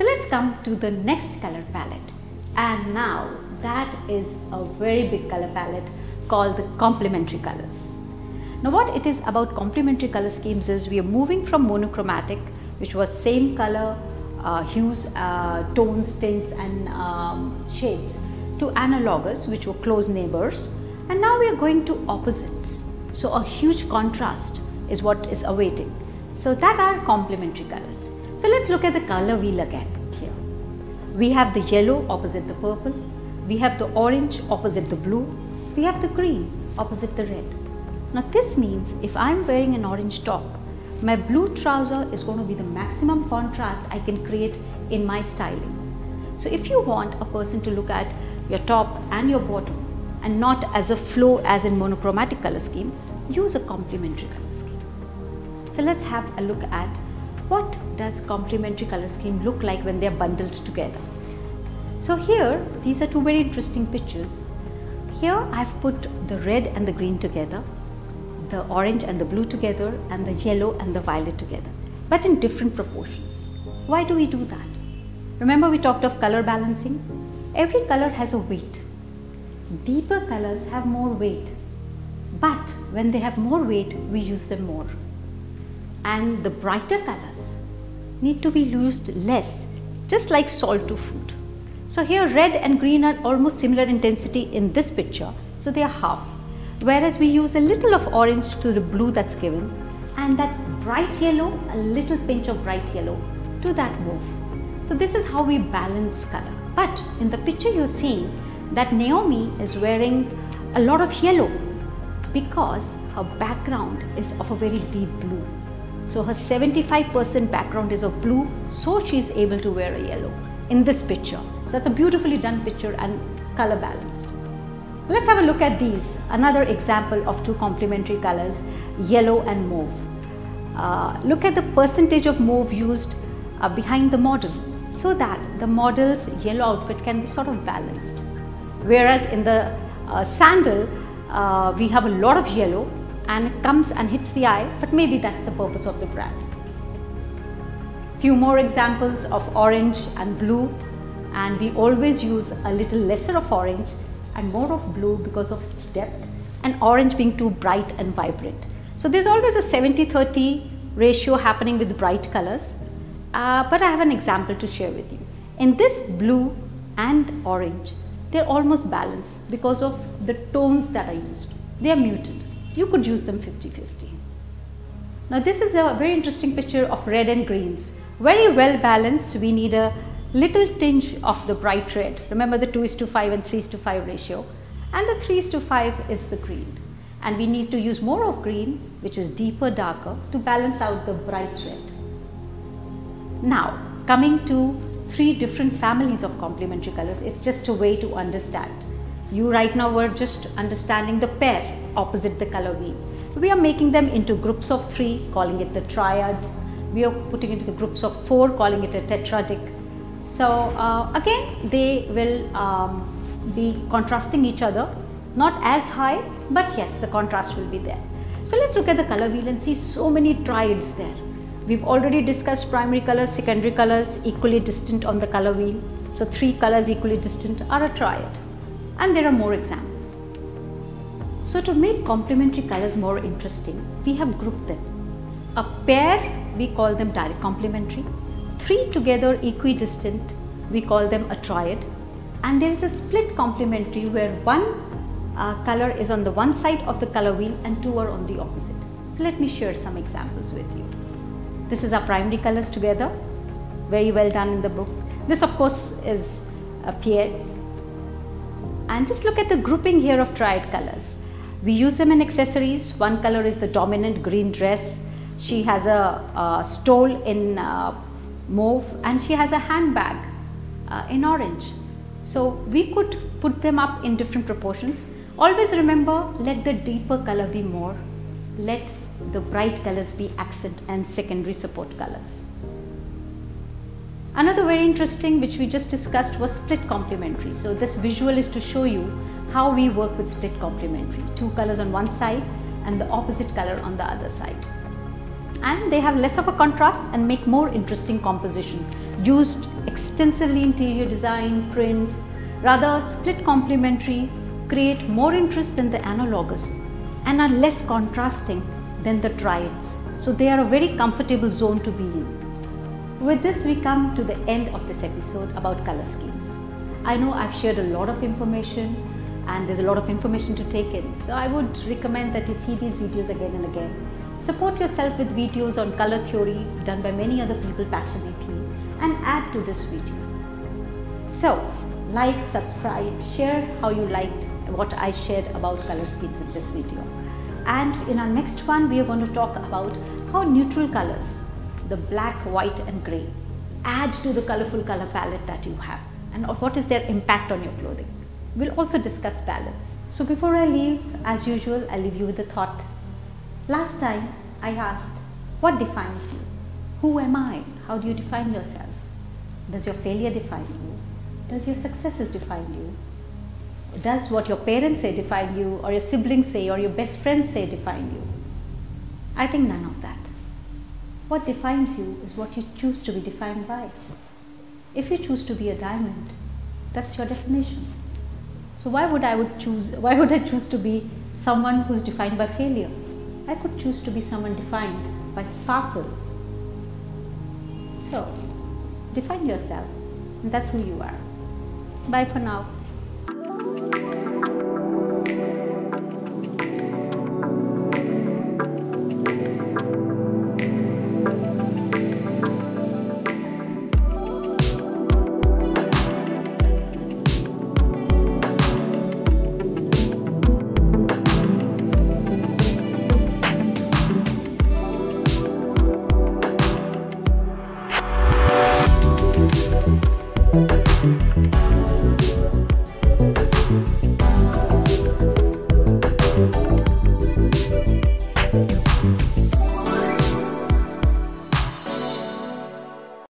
So let's come to the next color palette. And now that is a very big color palette called the complementary colors. Now what it is about complementary color schemes is we are moving from monochromatic which was same color, uh, hues, uh, tones, tints and um, shades to analogous which were close neighbors and now we are going to opposites. So a huge contrast is what is awaiting. So that are complementary colors. So let's look at the color wheel again here. We have the yellow opposite the purple, we have the orange opposite the blue, we have the green opposite the red. Now this means if I'm wearing an orange top, my blue trouser is going to be the maximum contrast I can create in my styling. So if you want a person to look at your top and your bottom and not as a flow as in monochromatic color scheme, use a complementary color scheme. So let's have a look at what does complementary color scheme look like when they are bundled together. So here, these are two very interesting pictures. Here I've put the red and the green together, the orange and the blue together, and the yellow and the violet together, but in different proportions. Why do we do that? Remember we talked of color balancing? Every color has a weight. Deeper colors have more weight, but when they have more weight, we use them more. And the brighter colors need to be used less, just like salt to food. So here red and green are almost similar intensity in this picture, so they are half. Whereas we use a little of orange to the blue that's given and that bright yellow, a little pinch of bright yellow to that mauve. So this is how we balance color. But in the picture you're seeing that Naomi is wearing a lot of yellow because her background is of a very deep blue. So her 75% background is of blue, so she is able to wear a yellow in this picture. So that's a beautifully done picture and color balanced. Let's have a look at these. Another example of two complementary colors, yellow and mauve. Uh, look at the percentage of mauve used uh, behind the model so that the model's yellow outfit can be sort of balanced. Whereas in the uh, sandal, uh, we have a lot of yellow and comes and hits the eye, but maybe that's the purpose of the brand. Few more examples of orange and blue and we always use a little lesser of orange and more of blue because of its depth and orange being too bright and vibrant. So there's always a 70-30 ratio happening with bright colors, uh, but I have an example to share with you. In this blue and orange, they're almost balanced because of the tones that are used. They are muted. You could use them 50-50. Now this is a very interesting picture of red and greens. Very well balanced. We need a little tinge of the bright red. Remember the 2 is to 5 and 3 is to 5 ratio. And the 3 is to 5 is the green. And we need to use more of green, which is deeper, darker, to balance out the bright red. Now, coming to three different families of complementary colors, it's just a way to understand. You right now were just understanding the pair opposite the color wheel. We are making them into groups of three, calling it the triad. We are putting into the groups of four, calling it a tetradic. So uh, again, they will um, be contrasting each other, not as high, but yes, the contrast will be there. So let's look at the color wheel and see so many triads there. We've already discussed primary colors, secondary colors, equally distant on the color wheel. So three colors equally distant are a triad. And there are more examples. So to make complementary colors more interesting, we have grouped them. A pair, we call them direct complementary. Three together equidistant, we call them a triad. And there is a split complementary where one uh, color is on the one side of the color wheel and two are on the opposite. So let me share some examples with you. This is our primary colors together, very well done in the book. This of course is a Pierre. And just look at the grouping here of triad colors. We use them in accessories. One color is the dominant green dress. She has a, stole in uh, mauve and she has a handbag uh, in orange. So we could put them up in different proportions. Always remember, let the deeper color be more. Let the bright colors be accent and secondary support colors. Another very interesting which we just discussed was split complementary. So this visual is to show you how we work with split complementary. Two colors on one side and the opposite color on the other side. and they have less of a contrast and make more interesting composition. Used extensively in interior design, prints, rather split complementary, create more interest than the analogous and are less contrasting than the triads. So they are a very comfortable zone to be in. With this we come to the end of this episode about color schemes. I know I've shared a lot of information and there's a lot of information to take in. So I would recommend that you see these videos again and again Support yourself with videos on color theory done by many other people passionately and add to this video. So, like, subscribe, share how you liked what I shared about color schemes in this video. And in our next one, we are going to talk about how neutral colors, the black, white and grey, add to the colorful color palette that you have and what is their impact on your clothing. We'll also discuss balance. So before I leave, as usual, I'll leave you with a thought Last time I asked, what defines you? Who am I? How do you define yourself? Does your failure define you? Does your successes define you? Does what your parents say define you, or your siblings say, or your best friends say define you? I think none of that. What defines you is what you choose to be defined by. If you choose to be a diamond, that's your definition. So why would I would choose why would I choose to be someone who's defined by failure? I could choose to be someone defined by sparkle. So, define yourself, and that's who you are. Bye for now.